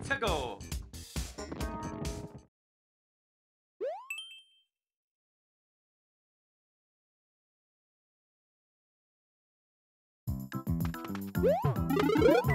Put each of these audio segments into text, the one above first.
Let's go! Woo!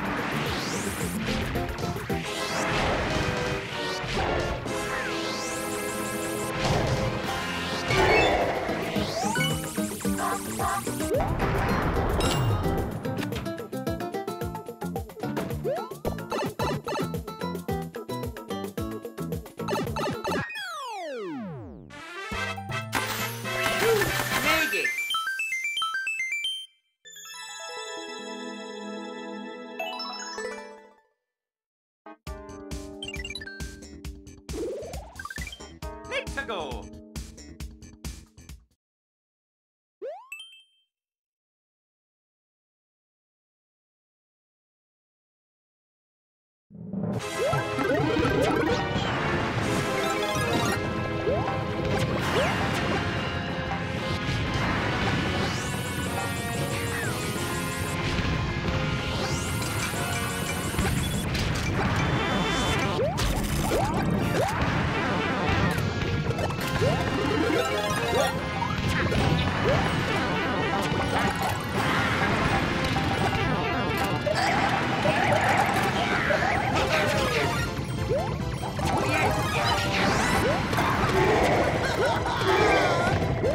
weeks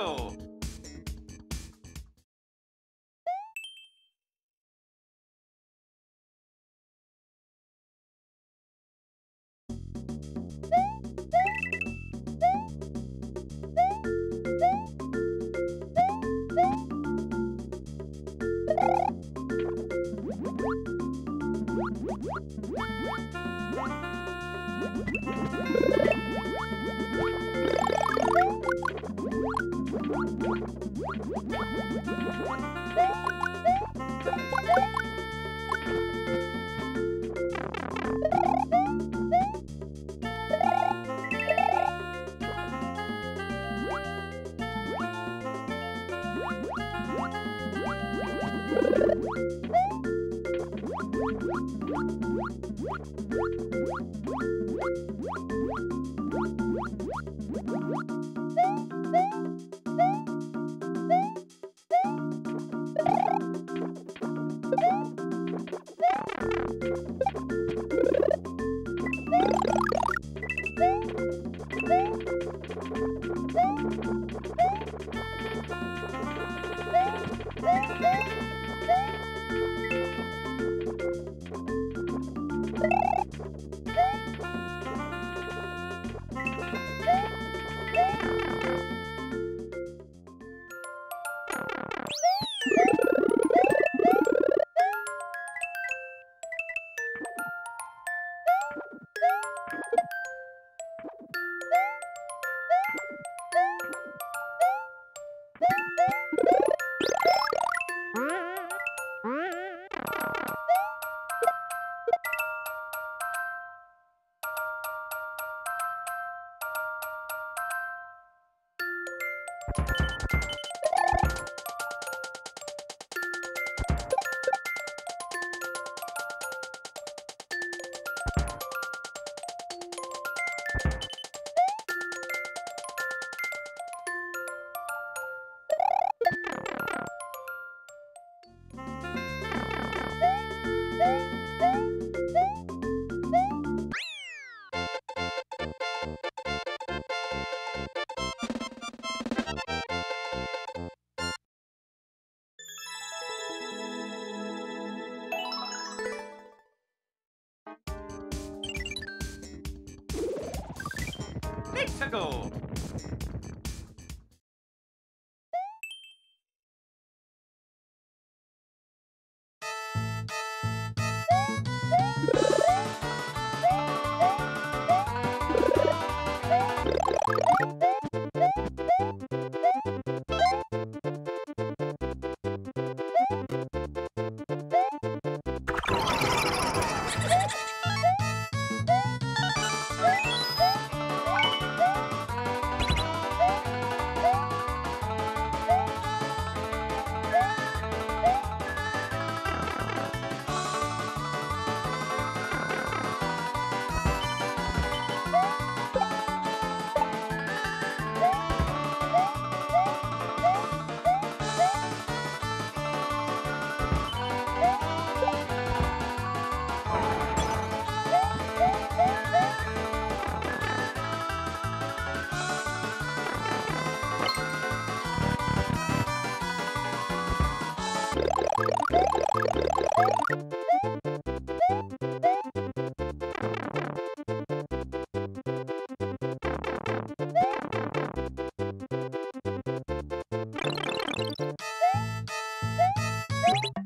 go! you What? Mexico. Beep.